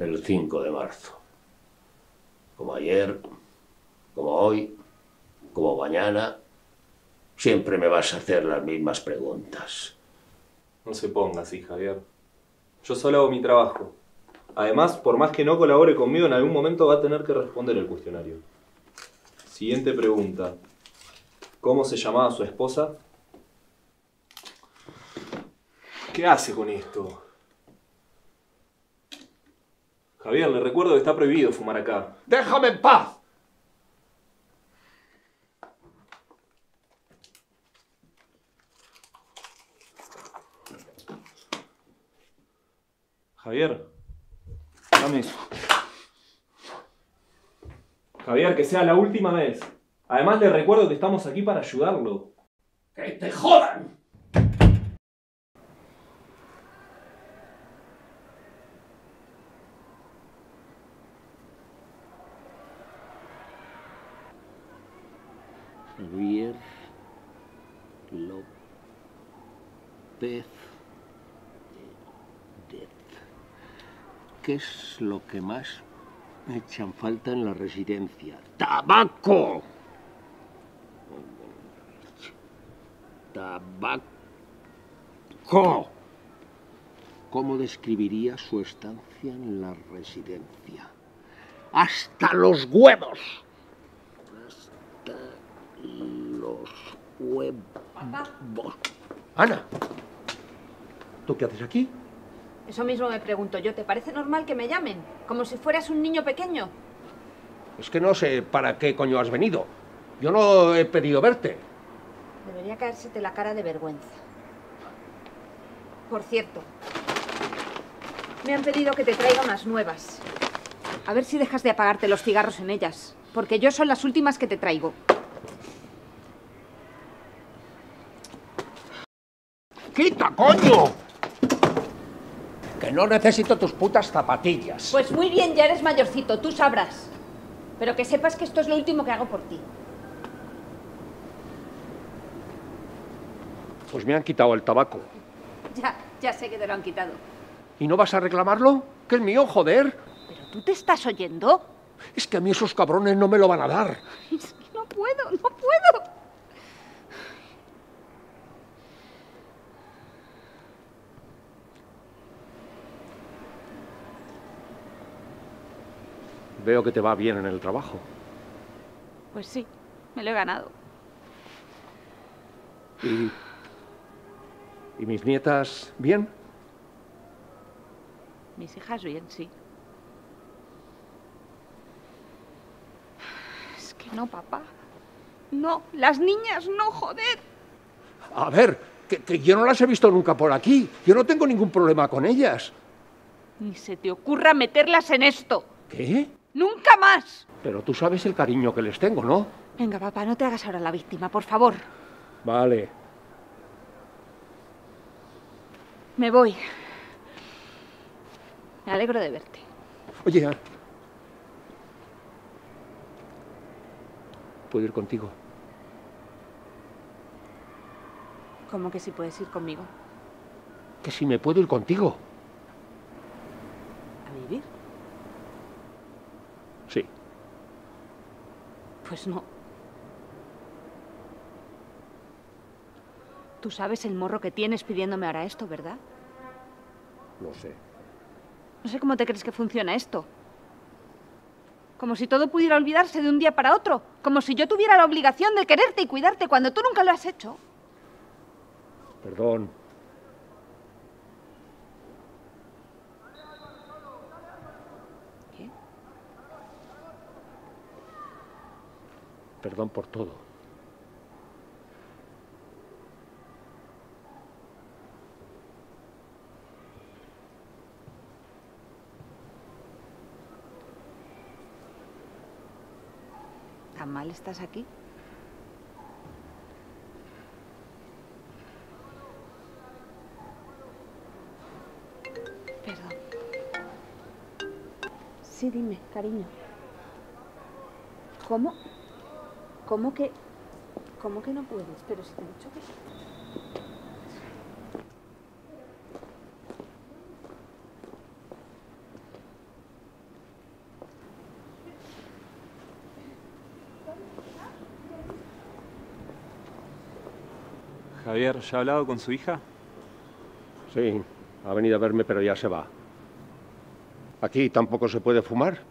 el 5 de marzo. Como ayer, como hoy, como mañana, siempre me vas a hacer las mismas preguntas. No se ponga así, Javier. Yo solo hago mi trabajo. Además, por más que no colabore conmigo, en algún momento va a tener que responder el cuestionario. Siguiente pregunta. ¿Cómo se llamaba su esposa? ¿Qué hace con esto? Javier, le recuerdo que está prohibido fumar acá. ¡Déjame en paz! Javier, dame eso. Javier, que sea la última vez. Además, le recuerdo que estamos aquí para ayudarlo. ¡Que te jodan! Javier López. ¿Qué es lo que más echan falta en la residencia? ¡Tabaco! ¡Tabaco! ¿Cómo describiría su estancia en la residencia? ¡Hasta los huevos! Hasta los huevos. Ana, ¿tú qué haces aquí? Eso mismo me pregunto yo. ¿Te parece normal que me llamen? Como si fueras un niño pequeño. Es que no sé para qué coño has venido. Yo no he pedido verte. Debería caérsete la cara de vergüenza. Por cierto, me han pedido que te traiga unas nuevas. A ver si dejas de apagarte los cigarros en ellas. Porque yo son las últimas que te traigo. ¡Quita, coño! Que no necesito tus putas zapatillas. Pues muy bien, ya eres mayorcito, tú sabrás. Pero que sepas que esto es lo último que hago por ti. Pues me han quitado el tabaco. Ya, ya sé que te lo han quitado. ¿Y no vas a reclamarlo? Que es mío, joder. ¿Pero tú te estás oyendo? Es que a mí esos cabrones no me lo van a dar. Es que no puedo, no puedo. Veo que te va bien en el trabajo. Pues sí, me lo he ganado. ¿Y, ¿Y mis nietas bien? Mis hijas bien, sí. Es que no, papá. No, las niñas no, joder. A ver, que, que yo no las he visto nunca por aquí. Yo no tengo ningún problema con ellas. Ni se te ocurra meterlas en esto. ¿Qué? ¡Nunca más! Pero tú sabes el cariño que les tengo, ¿no? Venga, papá, no te hagas ahora la víctima, por favor. Vale. Me voy. Me alegro de verte. Oye, Ana. ¿Puedo ir contigo? ¿Cómo que si puedes ir conmigo? Que si me puedo ir contigo. ¿A vivir? Sí. Pues no. Tú sabes el morro que tienes pidiéndome ahora esto, ¿verdad? No sé. No sé cómo te crees que funciona esto. Como si todo pudiera olvidarse de un día para otro. Como si yo tuviera la obligación de quererte y cuidarte cuando tú nunca lo has hecho. Perdón. Perdón por todo. ¿Tan mal estás aquí? Perdón. Sí, dime, cariño. ¿Cómo? ¿Cómo que, cómo que no puedes? Pero si te he dicho que. Javier, ¿ya ha hablado con su hija? Sí, ha venido a verme, pero ya se va. Aquí tampoco se puede fumar.